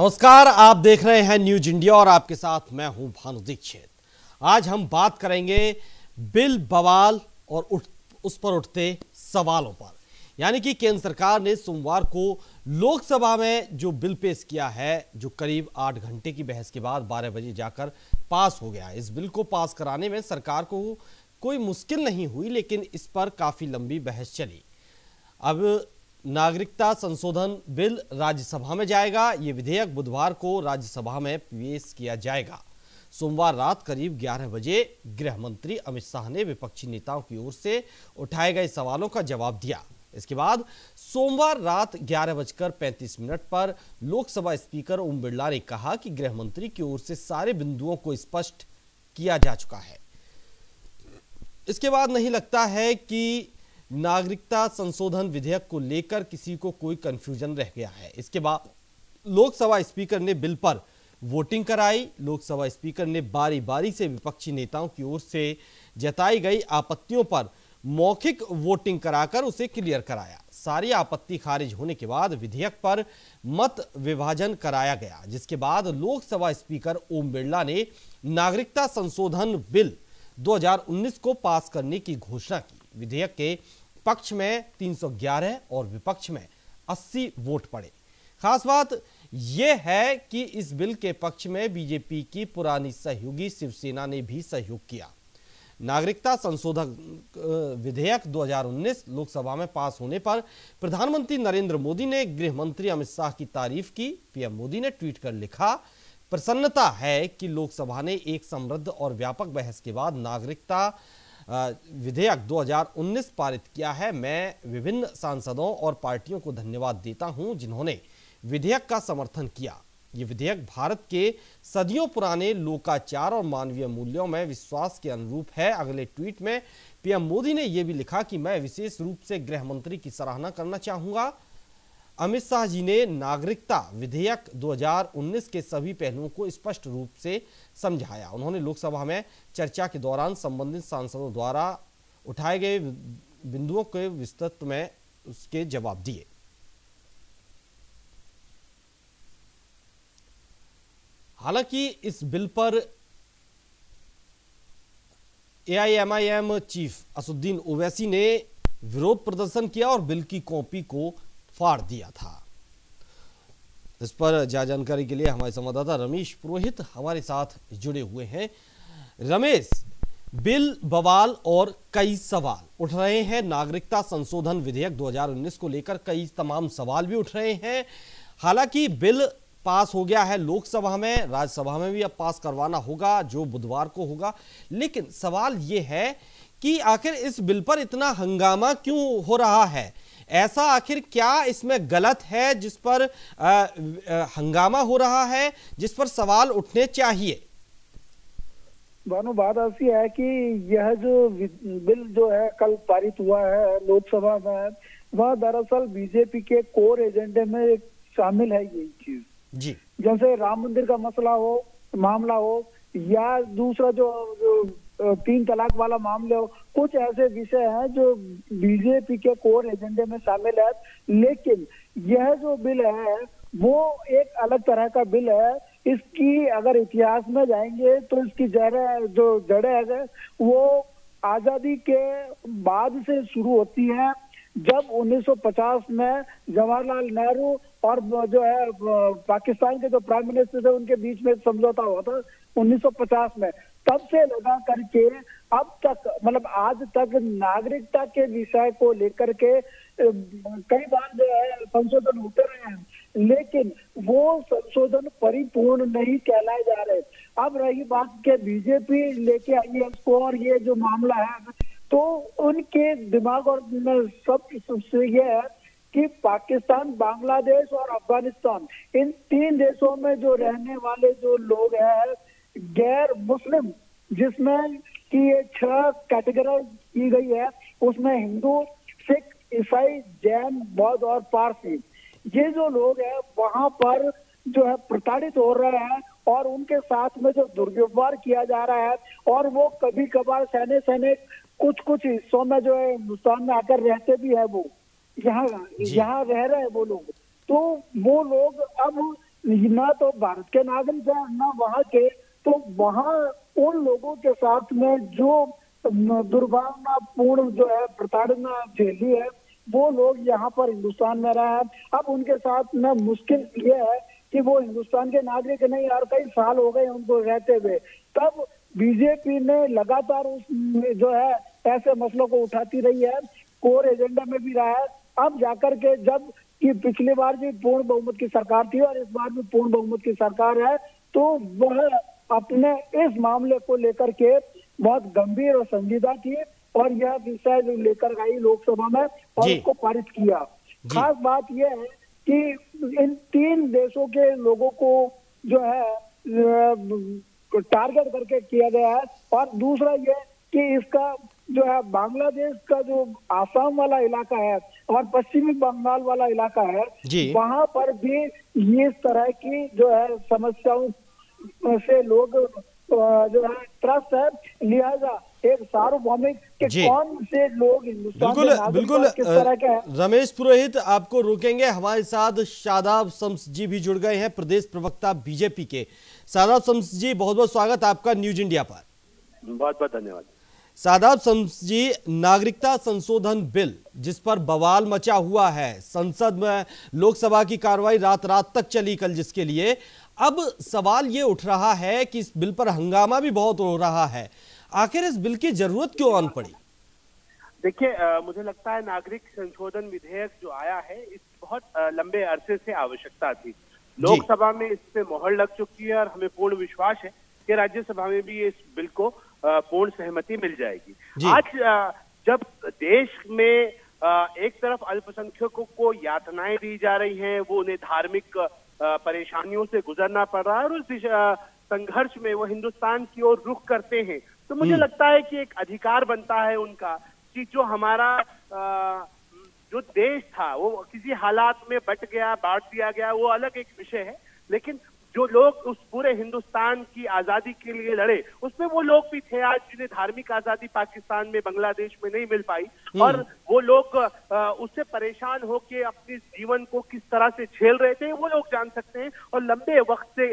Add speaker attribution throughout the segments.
Speaker 1: नमस्कार आप देख रहे हैं न्यूज़ इंडिया और आपके साथ मैं हूँ भानु दीक्षित। आज हम बात करेंगे बिल बवाल और उठ, उस पर उठते सवालों पर। यानी कि केंद्र सरकार ने सोमवार को लोकसभा में जो बिल पेश किया है जो करीब आठ घंटे की बहस के बाद बारह बजे जाकर पास हो गया इस बिल को पास कराने में सरकार को कोई मुश्किल नहीं हुई लेकिन इस पर काफ़ी लंबी बहस चली। अब नागरिकता संशोधन बिल राज्यसभा में जाएगा। ये विधेयक बुधवार को राज्यसभा में पेश किया जाएगा। सोमवार रात करीब 11 बजे गृह मंत्री अमित शाह ने विपक्षी नेताओं की ओर से उठाए गए सवालों का जवाब दिया। इसके बाद सोमवार रात ग्यारह बजकर पैंतीस मिनट पर लोकसभा स्पीकर ओम बिरला ने कहा कि गृह मंत्री की ओर से सारे बिंदुओं को स्पष्ट किया जा चुका है। इसके बाद नहीं लगता है कि नागरिकता संशोधन विधेयक को लेकर किसी को कोई कंफ्यूजन रह गया है। इसके बाद लोकसभा स्पीकर ने बिल पर वोटिंग कराई। लोकसभा स्पीकर ने बारी बारी से विपक्षी नेताओं की ओर से जताई गई आपत्तियों पर मौखिक वोटिंग कराकर उसे क्लियर कराया। सारी आपत्ति खारिज होने के बाद विधेयक पर मत विभाजन कराया गया, जिसके बाद लोकसभा स्पीकर ओम बिरला ने नागरिकता संशोधन बिल 2019 को पास करने की घोषणा की। विधेयक के पक्ष में 311 और विपक्ष में 80 वोट पड़े। खास बात यह है कि इस बिल के पक्ष में बीजेपी की पुरानी सहयोगी शिवसेना ने भी सहयोग किया। नागरिकता संशोधन विधेयक 2019 लोकसभा में पास होने पर प्रधानमंत्री नरेंद्र मोदी ने गृह मंत्री अमित शाह की तारीफ़ की। पीएम मोदी ने ट्वीट कर लिखा, प्रसन्नता है कि लोकसभा ने एक समृद्ध और व्यापक बहस के बाद नागरिकता विधेयक 2019 पारित किया है। मैं विभिन्न सांसदों और पार्टियों को धन्यवाद देता हूँ जिन्होंने विधेयक का समर्थन किया। ये विधेयक भारत के सदियों पुराने लोकाचार और मानवीय मूल्यों में विश्वास के अनुरूप है। अगले ट्वीट में पीएम मोदी ने यह भी लिखा कि मैं विशेष रूप से गृह मंत्री की सराहना करना चाहूँगा। अमित शाह जी ने नागरिकता विधेयक 2019 के सभी पहलुओं को स्पष्ट रूप से समझाया। उन्होंने लोकसभा में चर्चा के दौरान संबंधित सांसदों द्वारा उठाए गए बिंदुओं के विस्तृत में उसके जवाब दिए। हालाँकि इस बिल पर एआईएमआईएम चीफ असुद्दीन ओवैसी ने विरोध प्रदर्शन किया और बिल की कॉपी को फाड़ दिया था। इस पर ज़्यादा जानकारी के लिए हमारे संवाददाता रमेश पुरोहित हमारे साथ जुड़े हुए हैं। रमेश, बिल, बवाल और कई सवाल उठ रहे हैं। नागरिकता संशोधन विधेयक 2019 को लेकर कई तमाम सवाल भी उठ रहे हैं। हालाँकि बिल पास हो गया है लोकसभा में, राज्यसभा में भी अब पास करवाना होगा, जो बुधवार को होगा। लेकिन सवाल यह है कि आखिर इस बिल पर इतना हंगामा क्यों हो रहा है? ऐसा आखिर क्या इसमें गलत है जिस पर आ, आ, हंगामा हो रहा है जिस पर सवाल उठने चाहिए?
Speaker 2: भानु बात ऐसी है कि यह जो बिल जो है कल पारित हुआ है लोकसभा में वह दरअसल बीजेपी के कोर एजेंडे में शामिल है यही चीज़। जी। जैसे राम मंदिर का मसला हो मामला हो या दूसरा जो, जो तीन तलाक वाला मामले हो। कुछ ऐसे विषय हैं जो बीजेपी के कोर एजेंडे में शामिल है, लेकिन यह जो बिल है, वो एक अलग तरह का बिल है। इसकी अगर इतिहास में जाएँगे तो इसकी जड़, जो जड़े है, वो आज़ादी के बाद से शुरू होती है। जब 1950 में जवाहरलाल नेहरू और जो है पाकिस्तान के जो प्राइम मिनिस्टर थे, उनके बीच में समझौता हुआ था 1950 में। तब से लगा करके अब तक मतलब आज तक नागरिकता के विषय को लेकर के कई बार जो है, संशोधन होते रहे हैं, लेकिन वो संशोधन परिपूर्ण नहीं कहलाए जा रहे। अब रही बात के बीजेपी लेके आई है इसको और ये जो मामला है तो उनके दिमाग और सब सबसे यह है कि पाकिस्तान, बांग्लादेश और अफ़गानिस्तान, इन तीन देशों में जो रहने वाले जो लोग हैं, गैर मुस्लिम, जिसमें कि ये छह कैटेगराइज की गई है, उसमें हिंदू, सिख, ईसाई, जैन, बौद्ध और पारसी। ये जो लोग हैं, वहाँ पर जो है प्रताड़ित हो रहे हैं और उनके साथ में जो दुर्व्यवहार किया जा रहा है और वो कभी कभार सहने सहने कुछ कुछ हिस्सों में जो है हिंदुस्तान में आकर रहते भी है वो। यहाँ यहाँ रह रहे हैं वो लोग। तो वो लोग अब ना तो भारत के नागरिक है ना वहाँ के। तो वहाँ उन लोगों के साथ में जो दुर्भावनापूर्ण जो है प्रताड़ना झेली है वो लोग यहाँ पर हिंदुस्तान में रहे हैं। अब उनके साथ में मुश्किल ये है कि वो हिंदुस्तान के नागरिक नहीं और कई साल हो गए उनको रहते हुए। तब बीजेपी ने लगातार उस जो है ऐसे मसलों को उठाती रही है। कोर एजेंडा में भी रहा है। अब जाकर के जब कि पिछली बार भी पूर्ण बहुमत की सरकार थी और इस बार भी पूर्ण बहुमत की सरकार है तो वह अपने इस मामले को लेकर के बहुत गंभीर और संजीदा थी और यह विषय लेकर आई लोकसभा में और उसको पारित किया। खास बात यह है कि इन तीन देशों के लोगों को जो है टारगेट करके किया गया है और दूसरा ये कि इसका जो है बांग्लादेश का जो आसाम वाला इलाका है और पश्चिमी बंगाल वाला इलाका है वहाँ पर भी इस तरह की जो है समस्याओं से लोग जो है त्रस्त है। लिहाजा एक सार्वभौमिक के कौन से लोग
Speaker 1: बिल्कुल बिल्कुल किस तरह के रमेश पुरोहित आपको रोकेंगे। हमारे साथ शादाब शम्स जी भी जुड़ गए हैं प्रदेश प्रवक्ता बीजेपी के। शादाब शम्स जी बहुत बहुत स्वागत आपका न्यूज़ इंडिया पर।
Speaker 3: बहुत बहुत धन्यवाद।
Speaker 1: सादाब जी नागरिकता संशोधन बिल जिस पर बवाल मचा हुआ है संसद में लोकसभा की कार्रवाई रात रात तक चली कल जिसके लिए। अब सवाल ये उठ रहा है कि इस बिल पर हंगामा भी बहुत हो रहा है। आखिर इस बिल की ज़रूरत क्यों आन पड़ी?
Speaker 3: देखिए मुझे लगता है नागरिक संशोधन विधेयक जो आया है इस बहुत लंबे अरसे से आवश्यकता थी। लोकसभा में इस पे मोहर लग चुकी है और हमें पूर्ण विश्वास है। कि राज्यसभा में भी इस बिल को पूर्ण सहमति मिल जाएगी आज जब देश में एक तरफ़ अल्पसंख्यकों को यातनाएँ दी जा रही हैं वो उन्हें धार्मिक परेशानियों से गुजरना पड़ रहा है और उस संघर्ष में वो हिंदुस्तान की ओर रुख करते हैं तो मुझे हम्म। लगता है कि एक अधिकार बनता है उनका कि जो हमारा जो देश था वो किसी हालात में बट गया बांट दिया गया वो अलग एक विषय है लेकिन जो लोग उस पूरे हिंदुस्तान की आज़ादी के लिए लड़े उसमें वो लोग भी थे आज जिन्हें धार्मिक आज़ादी पाकिस्तान में बांग्लादेश में नहीं मिल पाई। हम्म। और वो लोग उससे परेशान होकर अपने जीवन को किस तरह से झेल रहे थे वो लोग जान सकते हैं। और लंबे वक्त से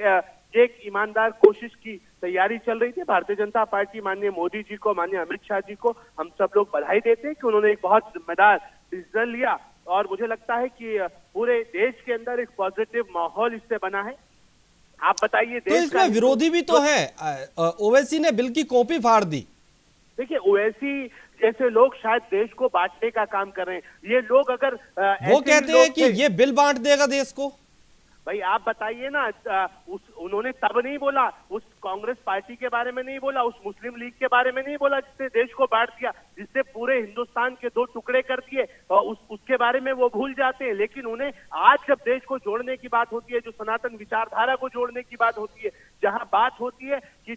Speaker 3: एक ईमानदार कोशिश की तैयारी चल रही थी। भारतीय जनता पार्टी माननीय मोदी जी को माननीय अमित शाह जी को हम सब लोग बधाई देते हैं कि उन्होंने एक बहुत जिम्मेदार डिसीज़न लिया। और मुझे लगता है कि पूरे देश के अंदर एक पॉजिटिव माहौल इससे बना है। आप बताइए
Speaker 1: तो इसमें विरोधी भी तो है। ओवैसी ने बिल की कॉपी फाड़ दी।
Speaker 3: देखिए ओवैसी जैसे लोग शायद देश को बांटने का काम कर रहे हैं। ये लोग अगर
Speaker 1: वो कहते हैं कि ये बिल बांट देगा देश को।
Speaker 3: भाई, आप बताइए ना उस, उन्होंने तब नहीं बोला, उस कांग्रेस पार्टी के बारे में नहीं बोला, उस मुस्लिम लीग के बारे में नहीं बोला जिसने देश को बांट दिया, जिसने पूरे हिंदुस्तान के दो टुकड़े कर दिए, और उस, उसके बारे में वो भूल जाते हैं। लेकिन उन्हें आज जब देश को जोड़ने की बात होती है, जो सनातन विचारधारा को जोड़ने की बात होती है, जहाँ बात होती है कि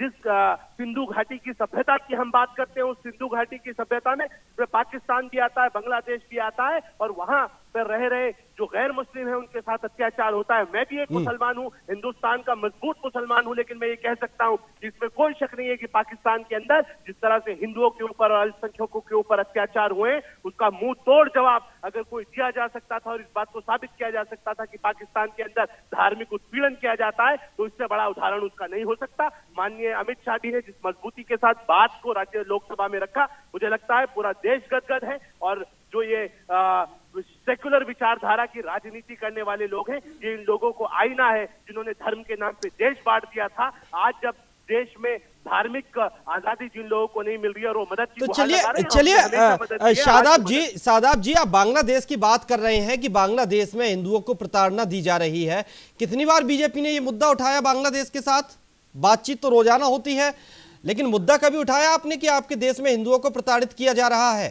Speaker 3: जिस सिंधु घाटी की सभ्यता की हम बात करते हैं उस सिंधु घाटी की सभ्यता में पाकिस्तान भी आता है बांग्लादेश भी आता है और वहाँ पर रह रहे जो गैर मुस्लिम है उनके साथ अत्याचार होता है मैं भी एक हम्म। मुसलमान हूँ हिंदुस्तान का मज़बूत मुसलमान हूँ लेकिन मैं ये कह सकता हूँ इसमें कोई शक नहीं है कि पाकिस्तान के अंदर जिस तरह से हिंदुओं के ऊपर और अल्पसंख्यकों के ऊपर अत्याचार हुए उसका मुँह तोड़ जवाब अगर कोई दिया जा सकता था और इस बात को साबित किया जा सकता था कि पाकिस्तान के अंदर धार्मिक उत्पीड़न किया जाता है तो इससे बड़ा उदाहरण उसका नहीं हो सकता माननीय अमित शाह जी ने जिस मजबूती के साथ बात को राज्य लोकसभा में रखा मुझे लगता है पूरा देश गदगद है और जो ये सेकुलर विचारधारा की राजनीति करने वाले लोग हैं ये इन लोगों को आईना है जिन्होंने धर्म के नाम पे देश बांट दिया था। आज जब देश में धार्मिक आज़ादी जिन लोगों को नहीं मिल रही है और वो मदद की
Speaker 1: तो चलिए चलिए शादाब जी शादाब जी आप बांग्लादेश की बात कर रहे हैं कि बांग्लादेश में हिंदुओं को प्रताड़ना दी जा रही है। कितनी बार बीजेपी ने ये मुद्दा उठाया बांग्लादेश के साथ? बातचीत तो रोज़ाना होती है लेकिन मुद्दा कभी उठाया आपने कि आपके देश में हिंदुओं को प्रताड़ित किया जा रहा है?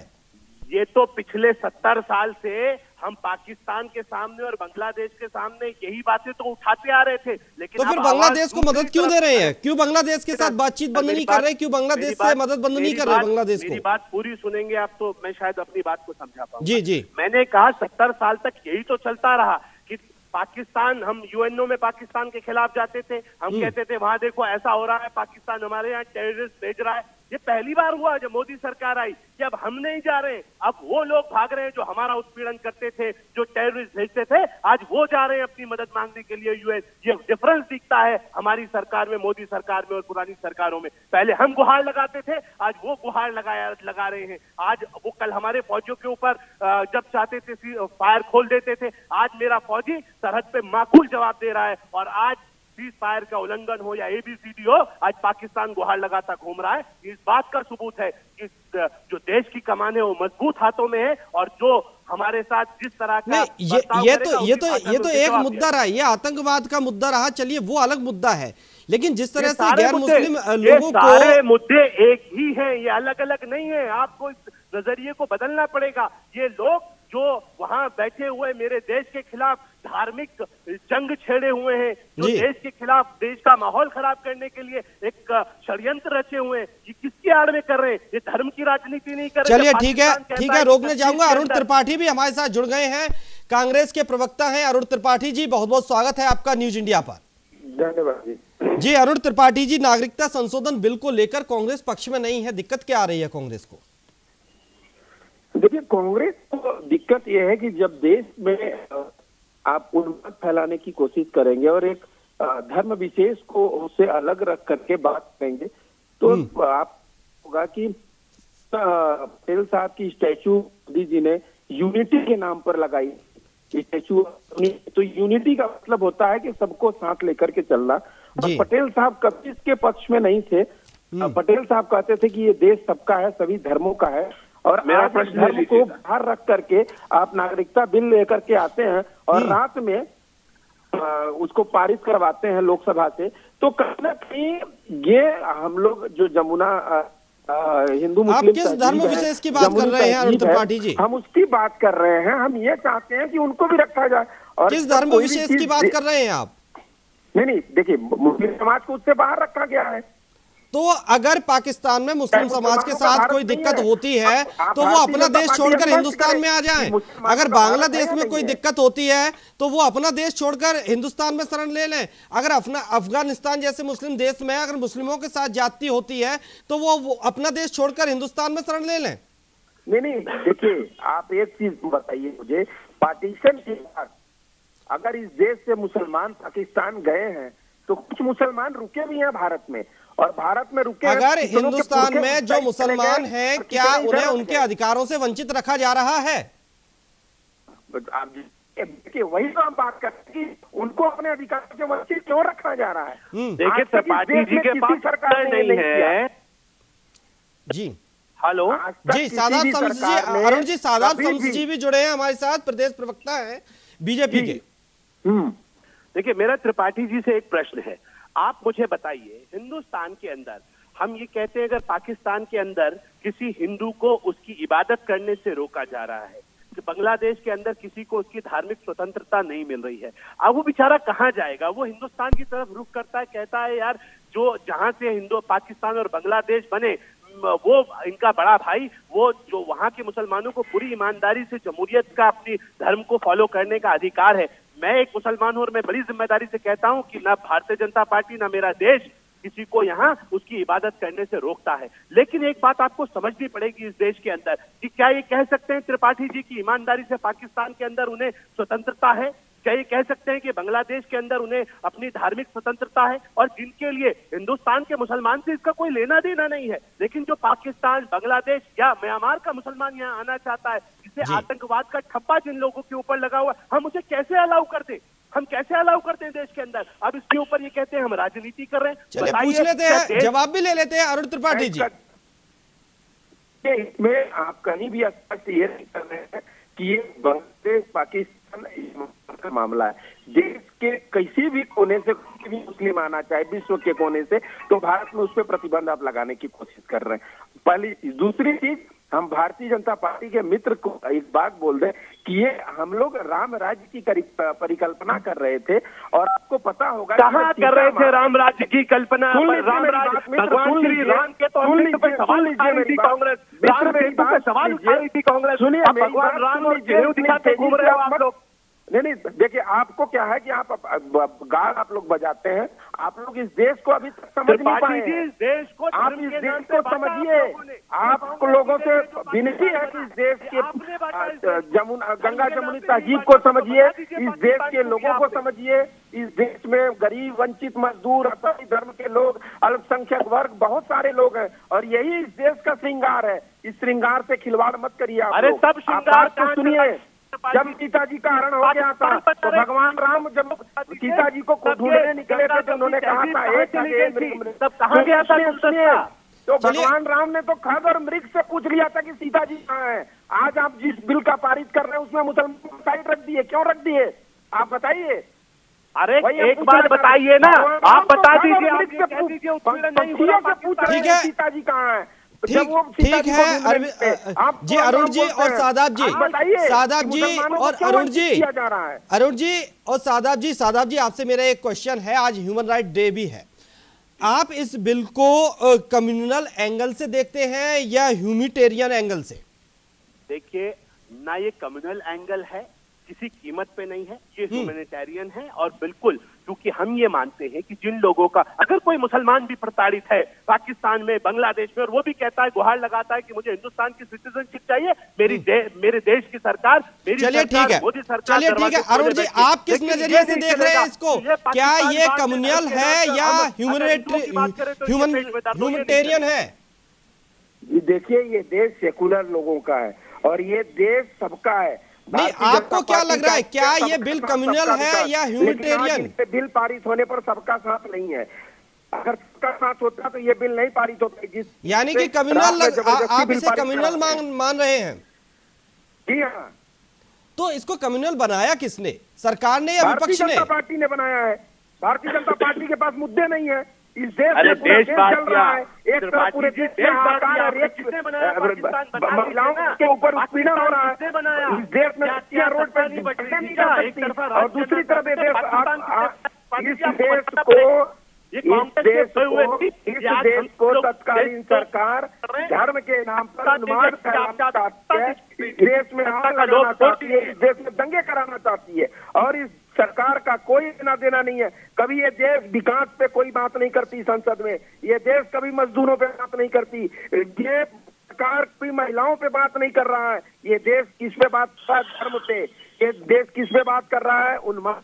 Speaker 3: ये तो पिछले सत्तर साल से हम पाकिस्तान के सामने और बांग्लादेश के सामने यही बातें तो उठाते आ रहे थे लेकिन
Speaker 1: तो फिर बांग्लादेश को मदद क्यों दे रहे हैं। क्यों बांग्लादेश के साथ बातचीत बंद नहीं कर रहे क्यों बांग्लादेश से मदद बंद नहीं कर रहे बांग्लादेश
Speaker 3: को? बात पूरी सुनेंगे आप तो मैं शायद अपनी बात को समझा पाऊँ
Speaker 1: जी जी।
Speaker 3: मैंने कहा सत्तर साल तक यही तो चलता रहा। पाकिस्तान हम यूएनओ में पाकिस्तान के खिलाफ जाते थे हम हम्म। कहते थे वहाँ देखो ऐसा हो रहा है पाकिस्तान हमारे यहाँ टेररिस्ट भेज रहा है ये पहली बार हुआ जब मोदी सरकार आई कि अब हम नहीं जा रहे अब वो लोग भाग रहे हैं जो हमारा उत्पीड़न करते थे, जो टेररिस्ट भेजते थे, आज वो जा रहे हैं अपनी मदद मांगने के लिए यूएस ये डिफरेंस दिखता है हमारी सरकार में, मोदी सरकार में और पुरानी सरकारों में। पहले हम गुहार लगाते थे, आज वो गुहार लगाया, लगा रहे हैं। आज वो कल हमारे फौजियों के ऊपर जब चाहते थे फायर खोल देते थे, आज मेरा फौजी सरहद पे माकूल जवाब दे रहा है। और आज सीज फायर का उल्लंघन हो या एबीसीडी हो आज पाकिस्तान गुहार लगाता घूम रहा है। इस बात का सबूत है कि जो देश की कमान है वो मज़बूत हाथों में है और जो हमारे साथ जिस तरह का
Speaker 1: ये ये तो ये तो ये तो एक मुद्दा रहा ये आतंकवाद का मुद्दा रहा चलिए वो अलग मुद्दा है। लेकिन जिस तरह से
Speaker 3: सारे
Speaker 1: गैर मुस्लिम लोगों
Speaker 3: सारे
Speaker 1: को
Speaker 3: मुद्दे एक ही हैं ये अलग अलग नहीं है। आपको इस नज़रिए को बदलना पड़ेगा। ये लोग जो वहाँ बैठे हुए मेरे देश के खिलाफ धार्मिक जंग छेड़े हुए हैं जो देश के खिलाफ देश का माहौल खराब करने के लिए एक षड्यंत्र रचे हुए हैं। ये किसकी आड़ में कर रहे हैं? ये धर्म की राजनीति नहीं कर रहे
Speaker 1: चलिए ठीक है ठीक है रोकने जाऊँगा। अरुण त्रिपाठी भी हमारे साथ जुड़ गए हैं। कांग्रेस के प्रवक्ता हैं अरुण त्रिपाठी जी बहुत बहुत स्वागत है आपका न्यूज़ इंडिया पर।
Speaker 2: धन्यवाद जी।
Speaker 1: जी अरुण त्रिपाठी जी नागरिकता संशोधन बिल को लेकर कांग्रेस पक्ष में नहीं है दिक्कत क्या आ रही है कांग्रेस को?
Speaker 4: देखिए कांग्रेस को दिक्कत यह है कि जब देश में आप उन्माद फैलाने की कोशिश करेंगे और एक धर्म विशेष को उससे अलग रख करके बात करेंगे तो आप होगा कि पटेल साहब की स्टैचू मोदी जी ने यूनिटी के नाम पर लगाई। स्टैचू तो यूनिटी का मतलब होता है कि सबको साथ लेकर के चलना। और पटेल साहब कभी इसके पक्ष में नहीं थे। पटेल साहब कहते थे कि ये देश सबका है सभी धर्मों का है। और
Speaker 3: मेरा प्रश्न
Speaker 4: धर्म को बाहर रख करके आप नागरिकता बिल लेकर के आते हैं और रात में अ, उसको पारित करवाते हैं लोकसभा से तो कहीं ना कहीं ये हम लोग जो जमुना हिंदू मुस्लिम
Speaker 1: किस धर्म विशेष की बात कर रहे हैं, अरुण त्रिपाठी जी?
Speaker 4: हम उसकी बात कर रहे हैं हम ये चाहते हैं कि उनको भी रखा जाए। और
Speaker 1: किस धर्म विशेष की बात कर रहे हैं आप?
Speaker 4: नहीं नहीं देखिए मुस्लिम समाज को उससे बाहर रखा गया है।
Speaker 1: तो अगर पाकिस्तान में मुस्लिम समाज के साथ कोई दिक्कत होती है तो वो अपना देश छोड़कर हिंदुस्तान में आ जाएँ। अगर बांग्लादेश में कोई दिक्कत होती है तो वो अपना देश छोड़कर हिंदुस्तान में शरण ले लें। अगर अपना अफ़गानिस्तान जैसे मुस्लिम देश में अगर मुस्लिमों के साथ जाति होती है तो वो, वो अपना देश छोड़कर हिंदुस्तान में शरण ले लें।
Speaker 4: नहीं नहीं देखिए आप एक चीज़ बताइए मुझे। पार्टीशन के बाद अगर इस देश से मुसलमान पाकिस्तान गए हैं तो कुछ मुसलमान रुके भी हैं भारत में। और भारत में रुके
Speaker 1: अगर हिंदुस्तान में जो मुसलमान हैं क्या उन्हें उनके अधिकारों से वंचित रखा जा रहा है?
Speaker 4: आप जी- देखिए वही तो हम बात करते हैं कि उनको अपने अधिकारों से वंचित क्यों रखा जा रहा है?
Speaker 1: हम्म।
Speaker 3: देखिए त्रिपाठी जी के पास
Speaker 4: सरकार
Speaker 3: नहीं है।
Speaker 1: जी।
Speaker 3: हेलो?
Speaker 1: जी सादाब शम्स जी अरुण जी सादाब
Speaker 4: कभी
Speaker 1: शम्स
Speaker 4: भी-
Speaker 1: जी भी जुड़े हैं हमारे साथ प्रदेश प्रवक्ता हैं बीजेपी के।
Speaker 4: हम्म।
Speaker 3: देखिए मेरा त्रिपाठी जी से एक प्रश्न है। आप मुझे बताइए, हिंदुस्तान के अंदर, हम ये कहते हैं अगर पाकिस्तान के अंदर किसी हिंदू को उसकी इबादत करने से रोका जा रहा है, कि बांग्लादेश के अंदर किसी को उसकी धार्मिक स्वतंत्रता नहीं मिल रही है, अब वो बेचारा कहाँ जाएगा? वो हिंदुस्तान की तरफ़ रुख करता है, कहता है, यार, जो जहाँ से हिंदू, पाकिस्तान और बांग्लादेश बने वो इनका बड़ा भाई, वो जो वहाँ के मुसलमानों को पूरी ईमानदारी से जमहूरियत का अपनी धर्म को फॉलो करने का अधिकार है मैं एक मुसलमान हूँ और मैं बड़ी ज़िम्मेदारी से कहता हूँ कि ना भारतीय जनता पार्टी, ना मेरा देश किसी को यहाँ उसकी इबादत करने से रोकता है। लेकिन एक बात आपको समझनी पड़ेगी इस देश के अंदर कि क्या ये कह सकते हैं त्रिपाठी जी की ईमानदारी से पाकिस्तान के अंदर उन्हें स्वतंत्रता है? ये कह सकते हैं कि बांग्लादेश के अंदर उन्हें अपनी धार्मिक स्वतंत्रता है और जिनके लिए हिंदुस्तान के मुसलमान से इसका कोई लेना देना नहीं है। लेकिन जो पाकिस्तान बांग्लादेश या म्यांमार का मुसलमान यहाँ आना चाहता है जिसे आतंकवाद का ठप्पा जिन लोगों के ऊपर लगा हुआ हम उसे कैसे अलाउ कर दें? हम कैसे अलाउ करते हैं देश के अंदर? अब इसके ऊपर ये कहते हैं हम राजनीति कर रहे हैं।
Speaker 1: चलिए पूछ लेते हैं जवाब भी ले लेते हैं अरुण त्रिपाठी जी।
Speaker 4: इसमें आप कहीं भी स्पष्ट ये नहीं कर रहे हैं कि ये बांग्लादेश पाकिस्तान मामला है। देश के किसी भी कोने से भी मुस्लिम आना चाहे, विश्व के कोने से तो भारत में उस पर प्रतिबंध आप लगाने की कोशिश कर रहे हैं। पहली चीज़। दूसरी चीज़ हम भारतीय जनता पार्टी के मित्र को एक बात बोल दें कि ये हम लोग राम राज्य की परिकल्पना कर रहे थे और आपको पता होगा
Speaker 3: कहाँ कर रहे थे राम राज्य की कल्पना? राम राज्य भगवान श्री राम के तो
Speaker 4: लीजिए,
Speaker 3: सवाल उठा रही थी कांग्रेस। राम
Speaker 4: बात
Speaker 3: सवाल उठा रही थी कांग्रेस।
Speaker 4: सुनिए,
Speaker 3: भगवान राम और गेहूँ दिखा घूम रहे हो आप लोग।
Speaker 4: नहीं नहीं देखिए आपको क्या है कि आप गाल आप लोग बजाते हैं आप लोग इस देश को अभी तक समझ नहीं पाए हैं।
Speaker 3: देश को
Speaker 4: आप इस देश को समझिए
Speaker 3: आप लोगों
Speaker 4: से विनती है कि इस देश के। जमुना गंगा जमुनी तहजीब को
Speaker 3: तो
Speaker 4: समझिए इस देश के लोगों को समझिए इस देश में गरीब वंचित मजदूर असाई धर्म के लोग अल्पसंख्यक वर्ग बहुत सारे लोग हैं और यही इस देश का श्रृंगार है। इस श्रृंगार से खिलवाड़ मत करिए आप
Speaker 3: अरे सब श्रृंगार
Speaker 4: सुनिए। जब सीता जी का हरण हो गया था तो भगवान राम जब सीता जी को ढूँढने निकले थे तो उन्होंने कहा था एक।
Speaker 3: तब कहाँ गया था।
Speaker 4: तो भगवान राम ने तो खग और मृग से पूछ लिया था कि सीता जी कहाँ है आज आप जिस बिल का पारित कर रहे हैं उसमें मुसलमान साइड रख दिए क्यों रख दिए आप बताइए
Speaker 3: अरे एक बात बताइए ना आप बता दीजिए
Speaker 1: ठीक
Speaker 4: है। सीता जी कहाँ है
Speaker 1: ठीक
Speaker 4: जब
Speaker 1: ठीक
Speaker 4: जी
Speaker 1: है जी अरुण जी और? सादाब जी। सादाब जी और अरुण जी।
Speaker 4: किया जा रहा है?
Speaker 1: अरुण जी और सादाब जी सादाब जी आपसे मेरा एक क्वेश्चन है आज ह्यूमन राइट डे भी है। आप इस बिल को कम्युनल एंगल से देखते हैं या ह्यूमिटेरियन एंगल से?
Speaker 3: देखिए ना ये कम्युनल एंगल है किसी कीमत पे नहीं है ये ह्यूमैनिटेरियन है और बिल्कुल क्योंकि हम ये मानते हैं कि जिन लोगों का अगर कोई मुसलमान भी प्रताड़ित है पाकिस्तान में बांग्लादेश में और वो भी कहता है गुहार लगाता है कि मुझे हिंदुस्तान की सिटीजनशिप चाहिए मेरी दे, मेरे देश की सरकार मेरी
Speaker 1: चलिए ठीक है।
Speaker 3: मोदी सरकार
Speaker 1: चलिए ठीक है अरुण जी आप किस नज़रिए से देख रहे हैं इसको? क्या ये कम्युनल है या
Speaker 3: करें तो
Speaker 1: ह्यूमनिटेरियन है।
Speaker 4: देखिए ये देश सेकुलर लोगों का है और ये देश सबका है।
Speaker 1: नहीं, आपको क्या लग रहा है? क्या ये बिल कम्युनल है या?
Speaker 4: इनपे बिल पारित होने पर सबका साथ नहीं है। अगर सबका साथ होता तो ये बिल नहीं पारित होता। जिस
Speaker 1: यानी कि कम्युनल आप इसे कम्युनल मान रहे हैं।
Speaker 4: जी हाँ।
Speaker 1: तो इसको कम्युनल बनाया किसने? सरकार ने या विपक्ष ने?
Speaker 4: पार्टी ने बनाया है। भारतीय जनता पार्टी के पास मुद्दे नहीं है। इस देश
Speaker 3: अरे देश बात किया।
Speaker 4: एक तरफ़ पूरे
Speaker 3: जी,
Speaker 4: देश में हाहाकार रेप- के ऊपर उत्पीड़न हो। रहा है इस देश में
Speaker 3: क्या-
Speaker 4: रोड पे
Speaker 3: सत्ता नहीं बची?
Speaker 4: चलने नहीं
Speaker 3: क्या?
Speaker 4: कर
Speaker 3: एक
Speaker 4: सकती और दूसरी तरफ़ ये देश इस देश को इस देश
Speaker 3: को
Speaker 4: इस देश को तत्कालीन सरकार। धर्म के नाम पर
Speaker 3: सत्ता
Speaker 4: उन्माद
Speaker 3: के
Speaker 4: फैलाना चाहती है। इस देश में आग लगाना चाहती है इस देश में दंगे कराना चाहती है। और इस सरकार का कोई लेना देना नहीं है। कभी ये देश विकास पे कोई बात नहीं करती संसद में ये देश कभी मजदूरों पे बात नहीं करती ये सरकार कोई महिलाओं पे बात नहीं कर रहा है ये देश किस पे बात कर रहा है? धर्म पे। ये देश किस पे बात कर रहा है? उन्माद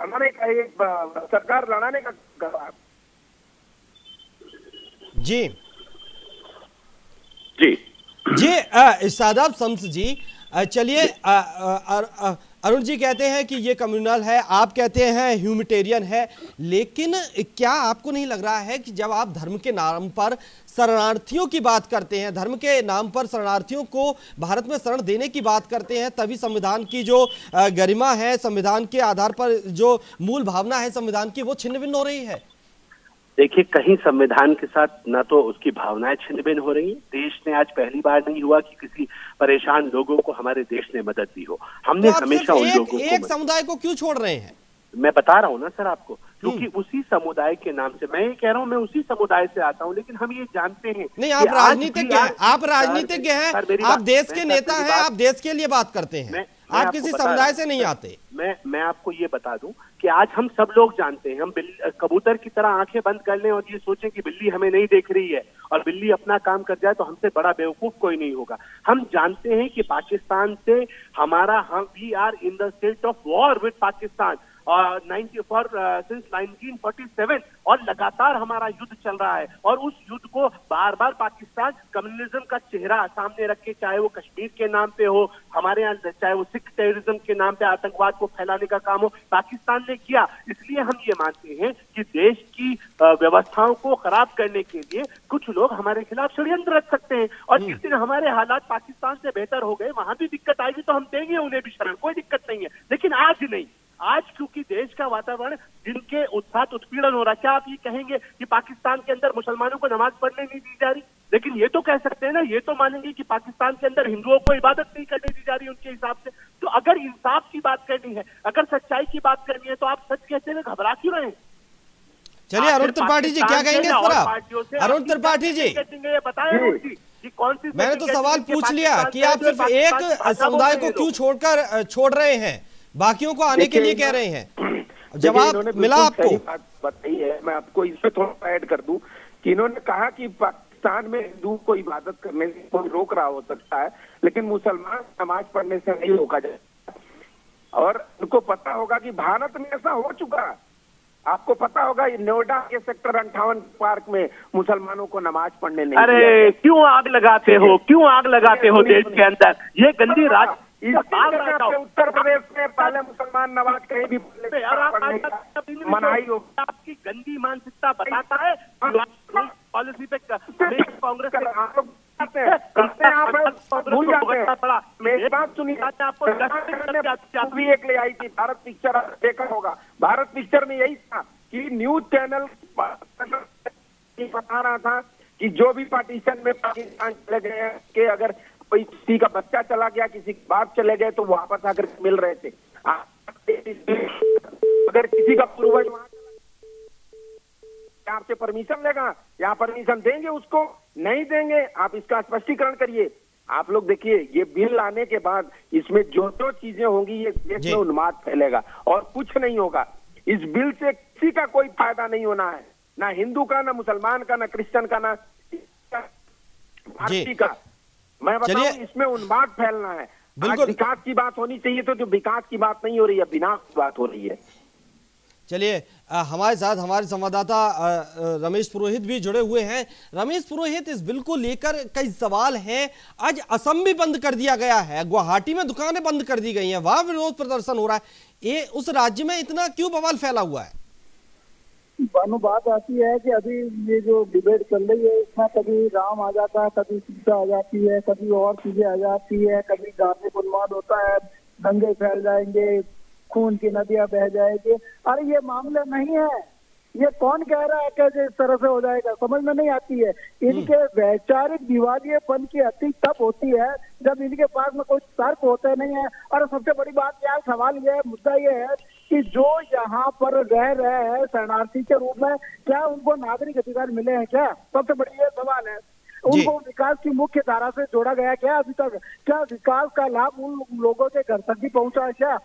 Speaker 4: लड़ाने का एक सरकार लड़ाने का कर रहा है।
Speaker 1: जी।
Speaker 3: जी।
Speaker 1: जी सादाब शम्स जी चलिए अरुण जी कहते हैं कि ये कम्युनल है, आप कहते हैं ह्यूमिटेरियन है, लेकिन क्या आपको नहीं लग रहा है कि जब आप धर्म के नाम पर शरणार्थियों की बात करते हैं, धर्म के नाम पर शरणार्थियों को भारत में शरण देने की बात करते हैं, तभी संविधान की जो गरिमा है, संविधान के आधार पर जो मूल भावना है, संविधान की वो छिन्न भिन्न हो रही है?
Speaker 3: देखिए कहीं संविधान के साथ न तो उसकी भावनाएँ छिन्न भिन्न हो रही हैं। देश ने आज पहली बार नहीं हुआ कि किसी परेशान लोगों को हमारे देश ने मदद दी हो। हमने
Speaker 1: तो
Speaker 3: हमेशा उन लोगों
Speaker 1: एक
Speaker 3: को
Speaker 1: समुदाय को क्यों छोड़ रहे हैं?
Speaker 3: मैं बता रहा हूँ ना सर आपको क्योंकि
Speaker 1: हम्म।
Speaker 3: उसी समुदाय के नाम से मैं ये कह रहा हूँ मैं उसी समुदाय से आता हूँ लेकिन हम ये जानते हैं
Speaker 1: नहीं आप राजनीतिज्ञ हैं आप राजनीतिज्ञ हैं आप देश के नेता हैं आप देश के लिए बात करते हैं। आप किसी समुदाय से नहीं आते।
Speaker 3: मैं मैं आपको ये बता दूँ कि आज हम सब लोग जानते हैं हम कबूतर की तरह आँखें बंद कर लें और ये सोचें कि बिल्ली हमें नहीं देख रही है और बिल्ली अपना काम कर जाए तो हमसे बड़ा बेवकूफ़ कोई नहीं होगा। हम जानते हैं कि पाकिस्तान से हमारा हम we are in the state of war with Pakistan. और 90 फॉर सिंस 1947 और लगातार हमारा युद्ध चल रहा है। और उस युद्ध को बार बार पाकिस्तान कम्युनिज्म का चेहरा सामने रख के चाहे वो कश्मीर के नाम पे हो हमारे यहाँ चाहे वो सिख टेररिज्म के नाम पे आतंकवाद को फैलाने का काम हो पाकिस्तान ने किया। इसलिए हम ये मानते हैं कि देश की व्यवस्थाओं को खराब करने के लिए कुछ लोग हमारे खिलाफ षड्यंत्र रख सकते हैं। और जिस दिन हमारे हालात पाकिस्तान से बेहतर हो गए वहाँ भी दिक्कत आएगी तो हम देंगे उन्हें भी शरण कोई दिक्कत नहीं है। लेकिन आज नहीं। आज क्योंकि देश का वातावरण जिनके उत्साह उत्पीड़न हो रहा है क्या आप ये कहेंगे कि पाकिस्तान के अंदर मुसलमानों को नमाज़ पढ़ने नहीं दी जा रही? लेकिन ये तो कह सकते हैं ना ये तो मानेंगे कि पाकिस्तान के अंदर हिंदुओं को इबादत नहीं करने दी जा रही उनके हिसाब से। तो अगर इंसाफ की बात करनी है अगर सच्चाई की बात करनी है तो आप सच कहते हुए घबरा क्यों रहे हैं?
Speaker 1: चलिए अरुण त्रिपाठी जी क्या कहेंगे इस पर अरुण त्रिपाठी जी। मैंने तो सवाल पूछ लिया कि आप सिर्फ़ एक समुदाय को क्यों छोड़कर छोड़ रहे हैं? बाकियों को आने के लिए कह रहे हैं। जवाब मिला आपको?
Speaker 4: सही बात बताई है। मैं आपको इसमें थोड़ा ऐड कर दूँ कि इन्होंने कहा कि पाकिस्तान में हिंदू को इबादत करने से कोई रोक रहा हो सकता है लेकिन मुसलमान नमाज़ पढ़ने से नहीं रोका जाए और उनको पता होगा कि भारत में ऐसा हो चुका है। आपको पता होगा ये नोएडा के सेक्टर अंठावन पार्क में मुसलमानों को नमाज़ पढ़ने नहीं
Speaker 3: अरे क्यों आग लगाते हो? क्यों आग लगाते हो देश के अंदर? ये गंदी राज
Speaker 4: उत्तर प्रदेश में पहले मुसलमान नवाज़ कहीं भी मनाही हो
Speaker 3: आपकी गंदी मानसिकता बताता है आप पॉलिसी पे कांग्रेस
Speaker 4: हैं। हैं भूल जाते
Speaker 3: पड़ा।
Speaker 4: मेरी बात सुनिए।
Speaker 3: आपको
Speaker 4: एक ले आई थी भारत पिक्चर देखा होगा। भारत पिक्चर में यही था कि न्यूज़ चैनल बता रहा था कि जो भी पार्टीशन में पाकिस्तान चले गए के अगर किसी का बच्चा चला गया किसी के बाप चले गए तो वापस आकर मिल रहे थे। अगर किसी का पूर्वज आपसे परमिशन लेगा? या परमिशन देंगे उसको? नहीं देंगे। आप इसका स्पष्टीकरण करिए। आप लोग देखिए ये बिल लाने के बाद इसमें जो जो चीज़ें होंगी ये देश में उन्माद फैलेगा और कुछ नहीं होगा। इस बिल से किसी का कोई फ़ायदा नहीं होना है। ना हिंदू का ना मुसलमान का ना क्रिश्चियन का ना भारतीय का। मैं बताऊँ। इसमें उन्माद फैलना है।
Speaker 1: बिल्कुल।
Speaker 4: विकास की बात होनी चाहिए तो जो विकास की बात नहीं हो रही है विनाश की बात हो रही है।
Speaker 1: चलिए हमारे साथ हमारे संवाददाता रमेश पुरोहित भी जुड़े हुए हैं। रमेश पुरोहित इस बिल को लेकर कई सवाल हैं। आज असम भी बंद कर दिया गया है। गुवाहाटी में दुकानें बंद कर दी गई हैं। वहाँ विरोध प्रदर्शन हो रहा है। ये उस राज्य में इतना क्यों बवाल फैला हुआ है?
Speaker 2: बानो बात आती है कि अभी ये जो डिबेट चल रही है इसमें कभी राम आ जाता है कभी सीता आ जाती है कभी और चीज़ें आ जाती है कभी धार्मिक उन्माद होता है दंगे फैल जाएँगे खून की नदियाँ बह जाएगी। अरे ये मामले नहीं है। ये कौन कह रहा है कि इस तरह से हो जाएगा? समझ में नहीं आती है। इनके वैचारिक दिवालियेपन की अति तब होती है जब इनके पास में कोई तर्क होते नहीं है। और सबसे बड़ी बात क्या है सवाल यह है मुद्दा ये है कि जो यहाँ पर रह रहे हैं शरणार्थी के रूप में क्या उनको नागरिक अधिकार मिले हैं क्या? सबसे बड़ी ये सवाल है। उनको विकास की मुख्य धारा से जोड़ा गया क्या अभी तक? क्या विकास का लाभ उन लोगों के घर तक भी पहुँचा है क्या?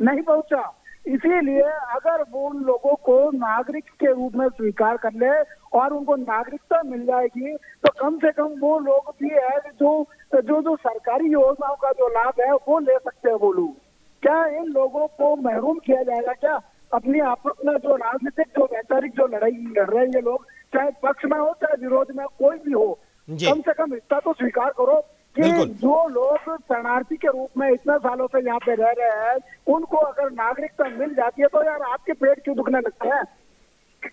Speaker 2: नहीं पहुँचा। इसीलिए अगर वो उन लोगों को नागरिक के रूप में स्वीकार कर ले और उनको नागरिकता मिल जाएगी तो कम से कम वो लोग भी है जो जो जो सरकारी योजनाओं का जो लाभ है वो ले सकते हैं वो लोग। क्या इन लोगों को महरूम किया जाएगा? क्या अपनी आपस में जो राजनीतिक जो वैचारिक जो लड़ाई लड़ रहे हैं ये लोग चाहे पक्ष में हो चाहे विरोध में कोई भी हो कम से कम इतना तो स्वीकार करो कि जो लोग शरणार्थी के रूप में इतने सालों से यहाँ पे रह रहे हैं उनको अगर नागरिकता मिल जाती है तो यार आपके पेट क्यों दुखने लगते हैं?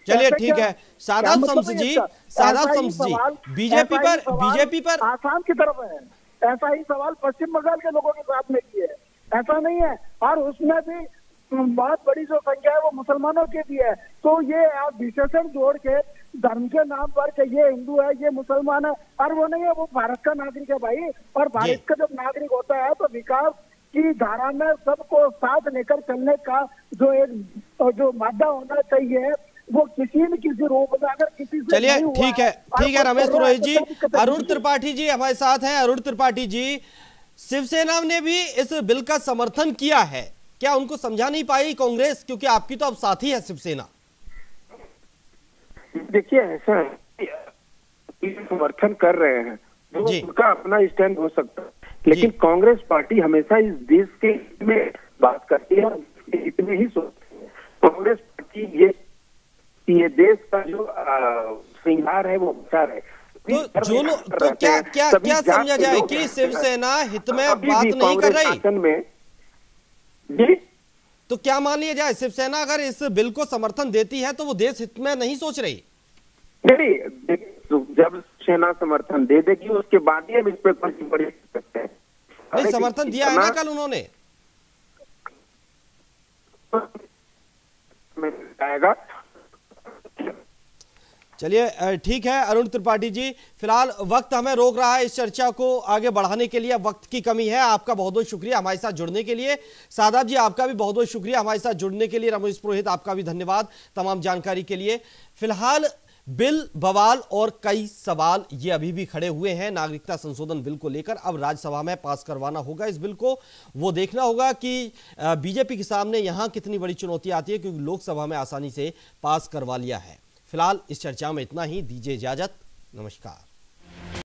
Speaker 1: चलिए ठीक है। सादाब
Speaker 2: मतलब
Speaker 1: शम्स जी
Speaker 2: इसका?
Speaker 1: सादाब शम्स जी। बीजेपी पर बीजेपी पर
Speaker 2: आसाम की तरफ़ है। ऐसा ही सवाल पश्चिम बंगाल के लोगों के साथ में भी है। ऐसा नहीं है। और उसमें भी बहुत बड़ी जो संख्या है वो मुसलमानों की भी है। तो ये आप विशेषण जोड़ के धर्म के नाम पर कि ये हिंदू है ये मुसलमान है और वो नहीं है वो भारत का नागरिक है भाई। और भारत का जब नागरिक होता है तो विकास की धारा में सबको साथ लेकर चलने का जो एक जो मादा होना चाहिए वो किसी न किसी रूप में अगर किसी
Speaker 1: चलिए ठीक है ठीक है रमेश पुरोहित जी? अरुण त्रिपाठी जी हमारे साथ हैं। अरुण त्रिपाठी जी शिवसेना ने भी इस बिल का समर्थन किया है। क्या उनको समझा नहीं पाई कांग्रेस? क्योंकि आपकी तो अब साथी है शिवसेना।
Speaker 4: देखिए ऐसा है समर्थन कर रहे हैं। वो उनका अपना स्टैंड हो सकता है। लेकिन कांग्रेस पार्टी हमेशा इस देश के में बात करती है में ही सोचती है। कांग्रेस पार्टी ये ये देश का जो श्रृंगार है वो बचा रहे
Speaker 1: तो जो लोग तो क्या क्या क्या समझा जाए कि शिवसेना हित में बात नहीं कर रही? तो क्या मान लिया जाए शिवसेना अगर इस बिल को समर्थन देती है तो वो देश हित में नहीं सोच रही?
Speaker 4: नहीं जब सेना समर्थन दे देगी उसके बाद ही हम इस पर कुछ बड़ी सकते हैं।
Speaker 1: नहीं समर्थन दिया है ना कल उन्होंने?
Speaker 4: आएगा।
Speaker 1: चलिए ठीक है, अरुण त्रिपाठी जी, फ़िलहाल वक्त हमें रोक रहा है इस चर्चा को आगे बढ़ाने के लिए। वक्त की कमी है, आपका बहुत बहुत शुक्रिया हमारे साथ जुड़ने के लिए। सादाब जी, आपका भी बहुत बहुत शुक्रिया हमारे साथ जुड़ने के लिए। रमेश पुरोहित, आपका भी धन्यवाद तमाम जानकारी के लिए। फ़िलहाल बिल, बवाल और कई सवाल ये अभी भी खड़े हुए हैं। नागरिकता संशोधन बिल को लेकर अब राज्यसभा में पास करवाना होगा। इस बिल को वो देखना होगा कि बीजेपी के सामने यहाँ कितनी बड़ी चुनौती आती है, क्योंकि लोकसभा में आसानी से पास करवा लिया है। फ़िलहाल इस चर्चा में इतना ही। दीजिए इजाज़त। नमस्कार।